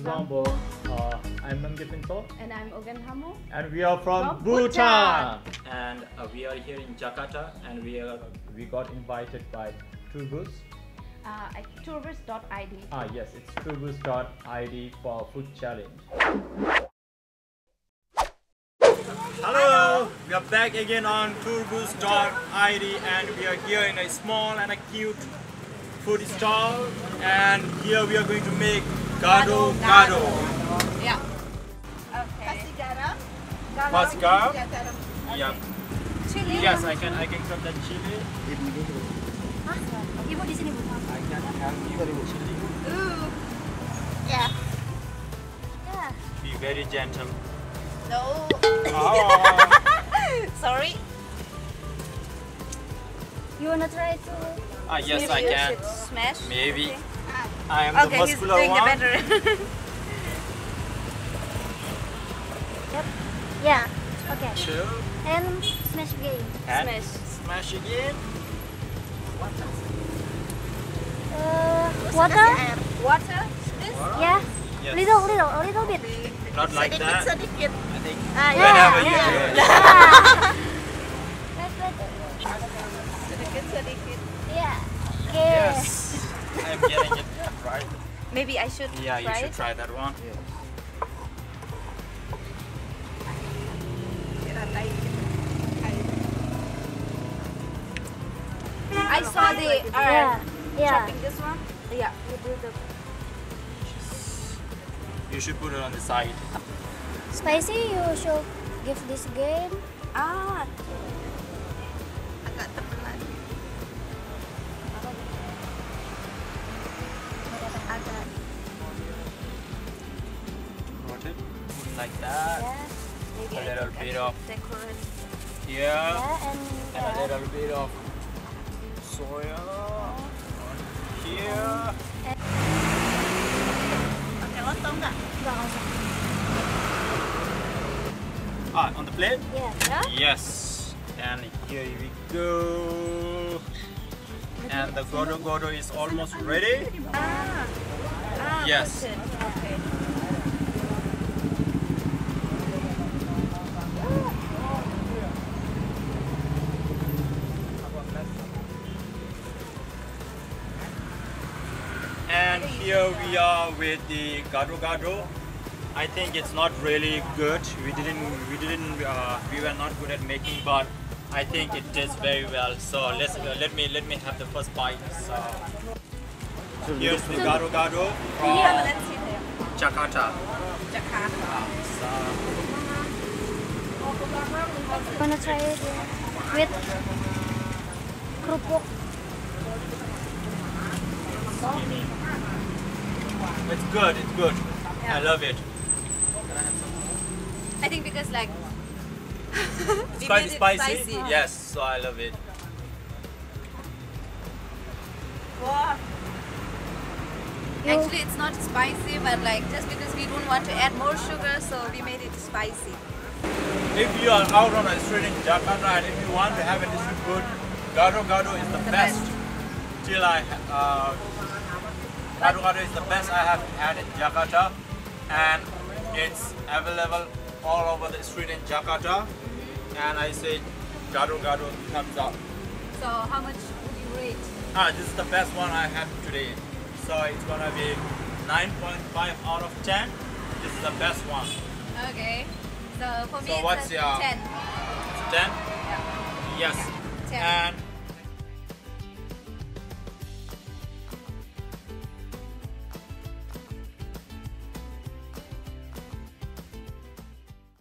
And I'm Ogan Hamu. And I'm Ogenhamu and we are from, From Bhutan. Bhutan. And uh, we are here in Jakarta and we are we got invited by Trubus. Uh, at Trubus.id. Ah yes, it's Trubus.id for food challenge. Hello, we are back again on Trubus.id and we are here in a small and a cute food stall and here we are going to make gado gado. Yeah. Kasih garam. Mas garam? Kasih. Yeah. Chili. Yes, I can I can cut the chili. Ibu di sini bu. I can have you chili. Ooh. Yeah. Yeah. Be very gentle. No. Oh. Sorry. You wanna try to? ah yes, Maybe I can. Smash. Maybe. Ah. I am Okay, the he's muscular doing it one. better. Yep. Yeah. Okay. Two. And smash again. And Smash. smash again. Uh, Kasih water? air. Water. This. Yeah. Yes. Little, little, a little bit. Not like sedikit, that. sedikit. I think Ah, Yeah, whenever you yeah. do it. Wait, wait. Sedikit, sedikit. Yeah. Okay. Yes. I'm getting it right. Maybe I should Yeah, you should it. try that one. Yeah. I saw the uh, Yeah. Yeah. chopping this one. Yeah, you do the You should put it on the side. Spicy, you should give this game. ah. Like that. Yeah. A little bit of decorate. here Yeah, and and a little bit of soya here. Pakai lontong nggak? Nggak usah. Ah, on the plate? Yeah. Yes. And here we go. And the gado gado is almost ready. Ah. Ah, Yes. And here we are with the gado gado. I think it's not really good. We didn't, we didn't, uh, we were not good at making, but I think it tastes very well. So let's uh, let me let me have the first bite. So here's the gado gado from Iya, let's see there. Jakarta. Jakarta. So, Wanna try it with kerupuk? It's good. It's good. I love it. I think because like It's we quite it spicy. Yes, so I love it. Wow. Actually, it's not spicy, but like just because we don't want to add more sugar, so we made it spicy. If you are out on a street in Jakarta and if you want to have a different food, gado gado is the, The best. best. Till I, uh, gado gado is the best I have had in Jakarta, and it's available all over the street in Jakarta. And I say, gado gado thumbs up. So how much would you rate? Ah, this is the best one I had today. So it's gonna be 9.5 out of 10. This is the best one. Okay. So for me, So it's what's your- 10. 10? Yeah. Yes. 10. And